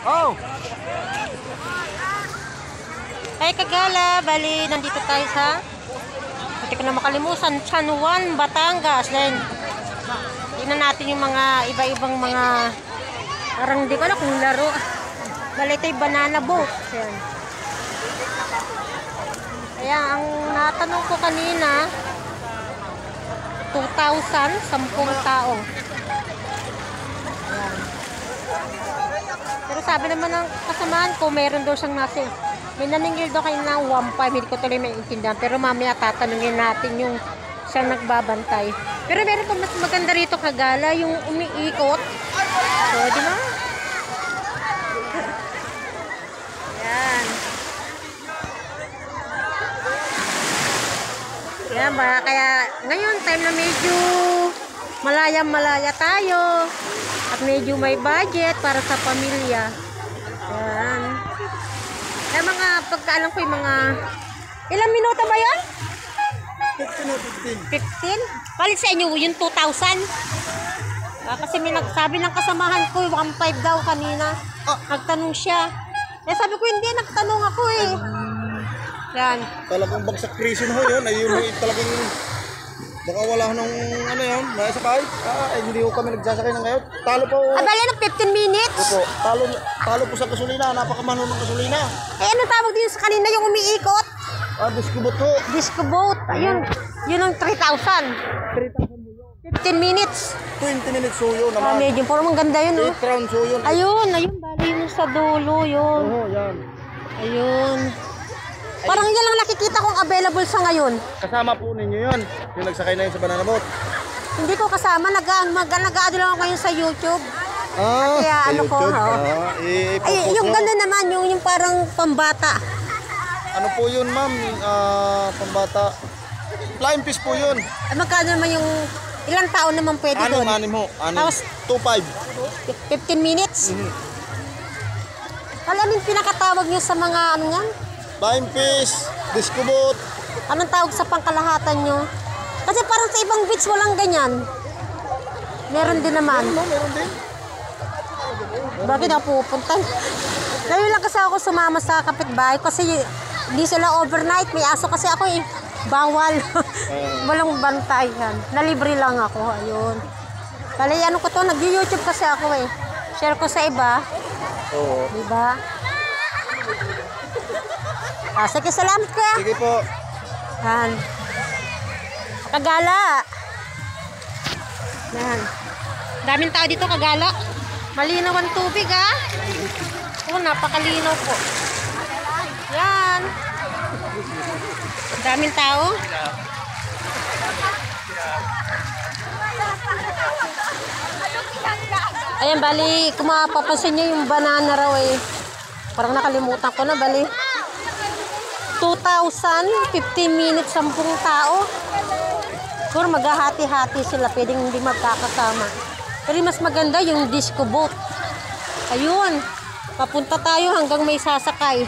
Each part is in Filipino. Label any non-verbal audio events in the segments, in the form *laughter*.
Oh! Ay, Kagala, bali, nandito tayo sa, hindi ko na makalimutan, San Juan, Batangas. Then, tingnan natin yung mga iba-ibang mga, parang di ko alam kung laro. Bali, ito banana boat. Yan. Kaya, ang natanong ko kanina, 2,000, 10 tao. Yan. Pero sabi naman ng kasamaan ko, meron daw siyang nasa may naningil daw kayo ng 1.5, hindi ko tuloy maintindihan. Pero mamaya tatanungin natin yung siyang nagbabantay. Pero meron pa mas maganda rito kagala, yung umiikot. So, di ba? *laughs* Yan. Yan ba? Kaya ngayon, time na medyo malaya-malaya tayo. Medyo may budget para sa pamilya. Yan. Kaya mga pagkaalam ko yung mga... Ilang minuto ba yan? 15 o 15. 15? Palit sa inyo yung 2,000. Ah, kasi may nagsabi ng kasamahan ko, 1.5 daw kanina. Ah. Nagtanong siya. Eh sabi ko, hindi, nagtanong ako eh. Yan. Talagang bagsak presyo na ho yun. Ay yun ho, talagang baka wala nung ano yun, maisakay. Ah, ay, hindi ho kami nagsasakay na ngayon. Talo po. Ah, bali ng 15 minutes. Opo, talo, talo po sa gasolina. Napakamahal ng gasolina. Eh, ano tawag din sa kanina yung umiikot? Ah, diskubot ho. Disco boat. Ayun. Yun ang 3,000. 3,000 ho yun. 15 minutes. 20 minutes ho yun Ah, naman. medyo. Parang ganda yun, oh. 8 rounds ho yun. Ayun, ayun. Bali yun sa dulo, yun. Oo, yan. Ayun. Parang yan lang nakikita kong available sa ngayon. Kasama po ninyo yun. Yung nagsakay na yun sa banana boat. Hindi ko kasama, nag-aado lang ako ngayon sa YouTube. Ah, Kaya sa ano ko, YouTube. ho? Ah, eh, Ay, yung ho. gano'n naman, yung, yung parang pambata. Ano po yun, ma'am? Ah, pambata. Flying fish po yun. Ay, magkano naman yung, ilang taon naman pwede Anim, doon? anim ho. Anim. Tapos- 2.5. 15 minutes? Mhm. Alam yung pinakatawag nyo sa mga ano yan? Flying fish, disco boat. Anong tawag sa pangkalahatan nyo? Kasi parang sa ibang beach walang ganyan. Meron din naman. Meron din. Bakit ako pupunta? Ngayon lang kasi ako sumama sa kapitbahay kasi hindi sila overnight. May aso kasi ako eh. Bawal. *laughs* Walang bantayan. Nalibre lang ako. Ayun. Kali ano ko to, nag-YouTube kasi ako eh. Share ko sa iba. Oo. Di ba? Ah, sige, salamat ka. Sige po. Yan. Kagala. Yan. Daming tao dito, Kagala. Malinaw ang tubig, ha? Oh, napakalinaw po. Yan. Daming tao. Ayan, bali, kung mapapansin nyo yung banana raw eh. Parang nakalimutan ko na, bali. 2,000, 15 minutes, 10 tao. Siguro maghahati-hati sila, pwedeng hindi magkakasama. Pero mas maganda yung disco boat. Ayun, papunta tayo hanggang may sasakay.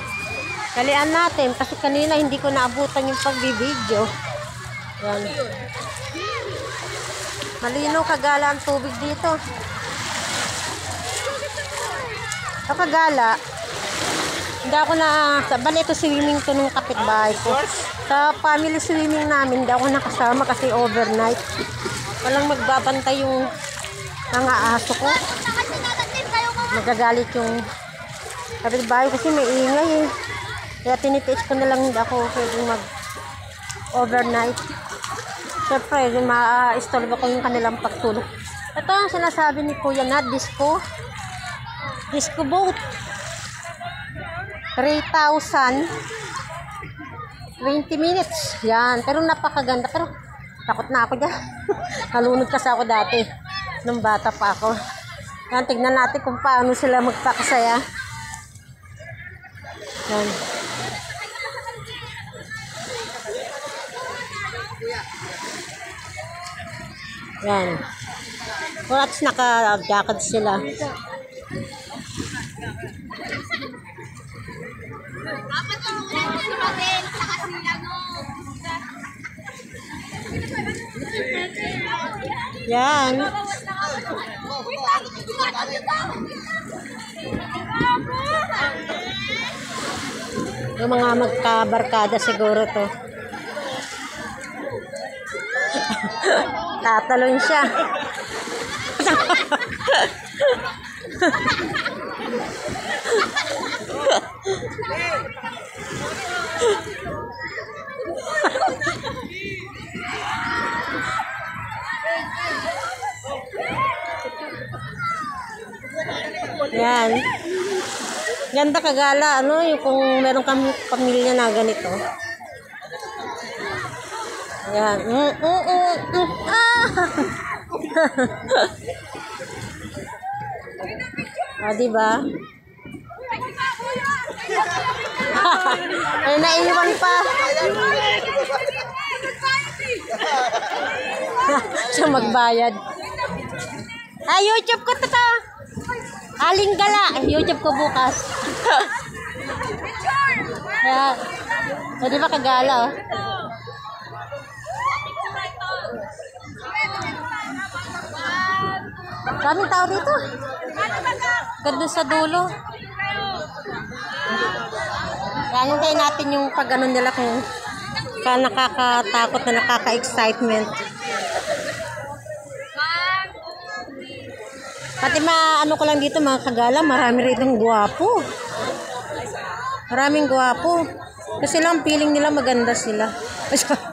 Dalian natin, kasi kanina hindi ko naabutan yung pagbibideo. Yan. Malinaw kagala ang tubig dito. Sa kagala, hindi ako na, sa bali ito swimming to nung kapitbahay ko. Sa family swimming namin, hindi ako nakasama kasi overnight. Walang magbabantay yung mga aso ko. Magagalit yung kapitbahay kasi may ingay eh. Kaya tinitiis ko na lang hindi ako pwedeng mag overnight. Siyempre, ma-istorbo ko yung kanilang pagtulog. Ito ang sinasabi ni Kuya na, disco. Disco boat. 3,000 20 minutes. Yan. Pero napakaganda. Pero takot na ako dyan. *laughs* Nalunod kasi ako dati. Nung bata pa ako. Yan. Tignan natin kung paano sila magpakasaya. Yan. Yan. Well, naka-jacket sila. Yan. Yung mga magkabarkada siguro to. Tatalon siya. Hey! *laughs* Yan. Ganda kagala, ano, yung kung meron kang pamilya na ganito. Yan. Mm, mm, mm, mm. Ah! *laughs* ah, di ba? *laughs* Ay, naiwan pa. *laughs* Siya magbayad. Ah, YouTube ko to to. Aling gala. YouTube ko bukas. Kaya, o di ba kagala oh? Daming tao dito. Ganda sa dulo. Yan, hintayin natin yung pag ano nila kung ka nakakatakot na nakaka-excitement. Pati ma ano ko lang dito mga kagala, marami rito ng gwapo. Maraming gwapo. Kasi lang feeling nila maganda sila.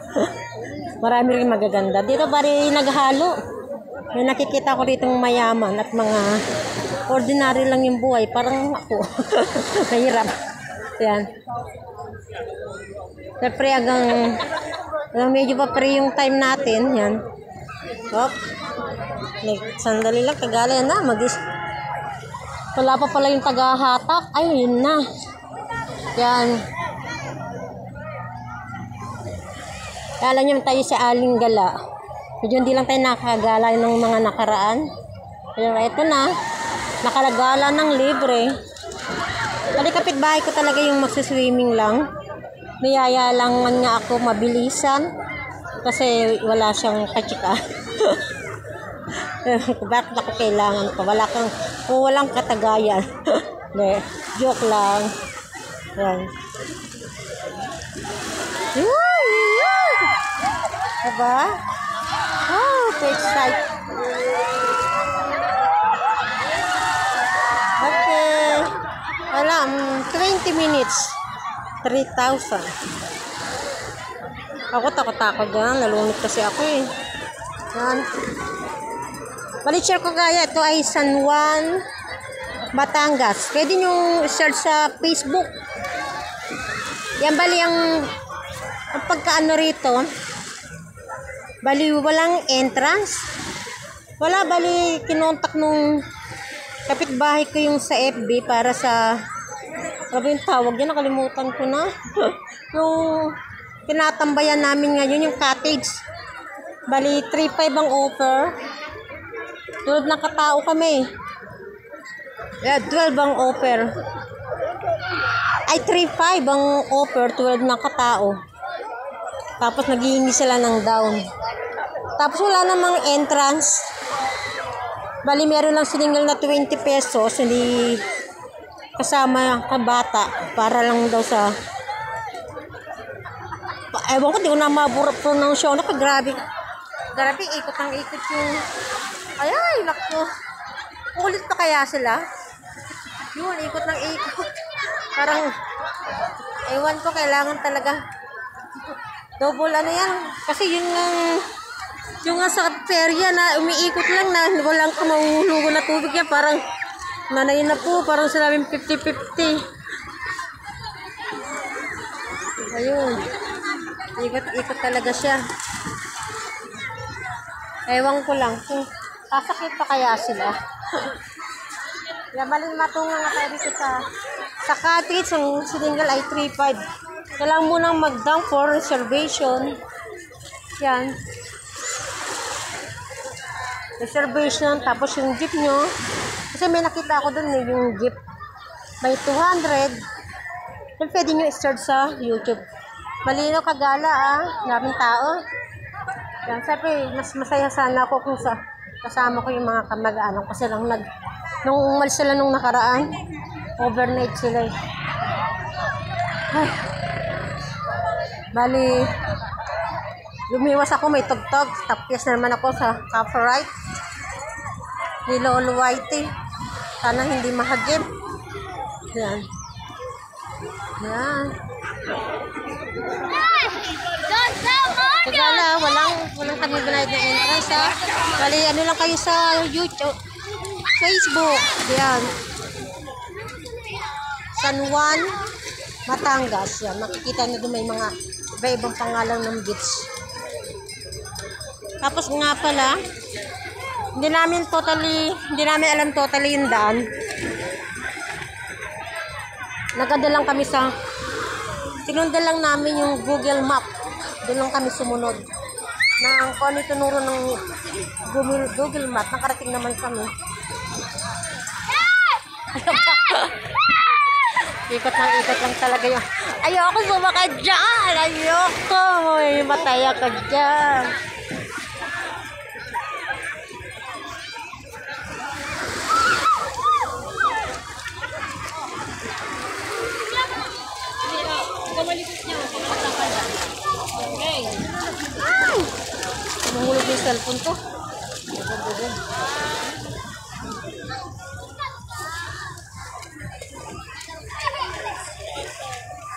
*laughs* marami rin magaganda. Dito bari naghalo. May nakikita ko rito mayaman at mga ordinary lang yung buhay. Parang ako. *laughs* Mahirap. Yan. Siyempre hanggang, hanggang medyo pa pre yung time natin. Yan. Hop. Sandali lang, kagala na. Mag Wala pa pala yung tagahatak. Ay, yun na. Yan. Kala nyo tayo sa Aling Gala. Medyo hindi lang tayo nakagala ng mga nakaraan. Pero ito na. Nakalagala ng libre. Bali kapitbahay ko talaga yung magsiswimming lang. Niyaya lang nga ako mabilisan. Kasi wala siyang kachika. *laughs* *laughs* Bakit ako kailangan pa? Wala kang, kung walang katagayan. *laughs* De, joke lang. Yan. Yun! Yun! Diba? Oh, excited. Okay. Wala, mm, 20 minutes. 3,000. Ako takot-takot dyan. Nalunod kasi ako eh. Yan. Balik share ko gaya. Ito ay San Juan, Batangas. Pwede nyo search sa Facebook. Yan bali ang, ang pagkaano rito. Bali walang entrance. Wala bali kinontak nung kapitbahay ko yung sa FB para sa ano yung tawag yan? Nakalimutan ko na. *laughs* yung tinatambayan namin ngayon, yung cottage. Bali, 3.5 ang offer. Tulad ng katao kami. Yeah, 12 ang offer. Ay, 3.5 ang offer, tulad ng katao. Tapos naghihingi sila ng down. Tapos wala namang entrance. Bali, meron lang siningil na 20 pesos. Hindi kasama ka bata para lang daw sa ewan ko, di ko na ma-pronounce yun. Naku, grabe. Grabe, ikot ang ikot yung... Ay, ay, naku. Ulit pa kaya sila? Yun, ikot ng ikot. Parang, ewan ko, kailangan talaga. Double ano yan. Kasi yun nga, yung nga sa perya na umiikot lang na walang kamahulugo na tubig yan. Parang, manay na po, parang sinabing 50-50. Ayun. Ikot-ikot talaga siya. Ewan ko lang kung sasakit pa kaya sila. Kaya maling matunga nga tayo dito sa sa cottage, ang sininggal ay 3.5. Kailangan munang mag-down for reservation. Yan. Reservation, tapos yung jeep nyo. Kasi may nakita ako dun eh, yung jeep. By 200. Then pwede nyo i-search sa YouTube. Malino kagala ah. Daming tao. Yan, sabi, mas masaya sana ako kung sa kasama ko yung mga kamag-anak kasi lang nag nung umalis sila nung nakaraan overnight sila eh. Ay. Bali, lumiwas ako may tugtog. Tapos na naman ako sa copyright. Ni Lolo Whitey. Sana hindi mahagip. Yan. Yan. Kagala, walang, walang kami binayad na entrance ha. Bali, ano lang kayo sa YouTube, Facebook. Yan. San Juan, Matangas. Yan, makikita na doon may mga iba-ibang pangalan ng beach. Tapos nga pala, hindi namin totally, hindi namin alam totally yung daan. Naganda lang kami sa, sinundan lang namin yung Google Map. Doon lang kami sumunod. Na ang kung ano itinuro ng Google, Google Map, nakarating naman kami. *laughs* ikot lang, ikot lang talaga yun. Ayoko sumaka dyan! Ayoko! May mataya ka dyan. Mahulog yung cellphone ko.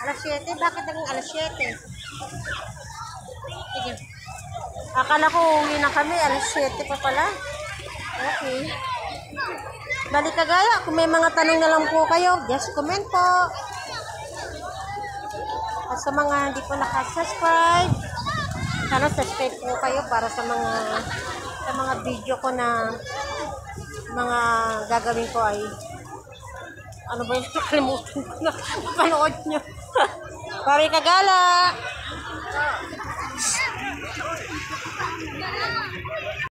Alas 7? Bakit naging alas 7? Sige. Akala ko uwi na kami. Alas 7 pa pala. Okay. Balik kagaya. Kung may mga tanong na lang po kayo, just comment po. At sa mga hindi po nakasubscribe, sana subscribe po kayo para sa mga sa mga video ko na mga gagawin ko ay ano ba yung *laughs* nakalimutan ko na panood nyo. *laughs* Pare Kagala!